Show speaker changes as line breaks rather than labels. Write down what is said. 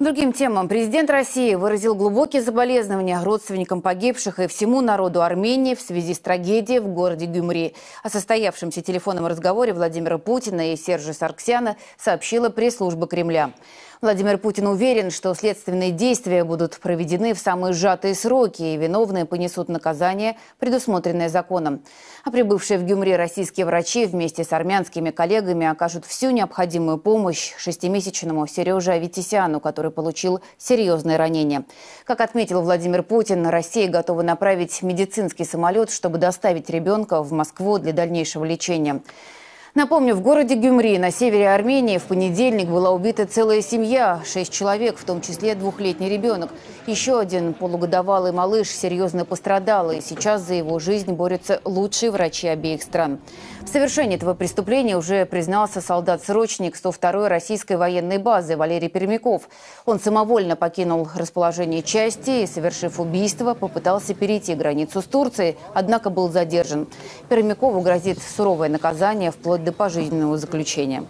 Другим темам. Президент России выразил глубокие соболезнования родственникам погибших и всему народу Армении в связи с трагедией в городе Гюмри. О состоявшемся телефонном разговоре Владимира Путина и Сержа Сарксяна сообщила пресс-служба Кремля. Владимир Путин уверен, что следственные действия будут проведены в самые сжатые сроки, и виновные понесут наказание, предусмотренное законом. А прибывшие в Гюмри российские врачи вместе с армянскими коллегами окажут всю необходимую помощь шестимесячному Сереже Аветисяну, который получил серьезные ранения. Как отметил Владимир Путин, Россия готова направить медицинский самолет, чтобы доставить ребенка в Москву для дальнейшего лечения. Напомню, в городе Гюмри на севере Армении в понедельник была убита целая семья, шесть человек, в том числе двухлетний ребенок. Еще один полугодовалый малыш серьезно пострадал, и сейчас за его жизнь борются лучшие врачи обеих стран. В совершении этого преступления уже признался солдат-срочник 102-й российской военной базы Валерий Пермяков. Он самовольно покинул расположение части и, совершив убийство, попытался перейти границу с Турцией, однако был задержан. Пермякову грозит суровое наказание вплоть до пожизненного заключения.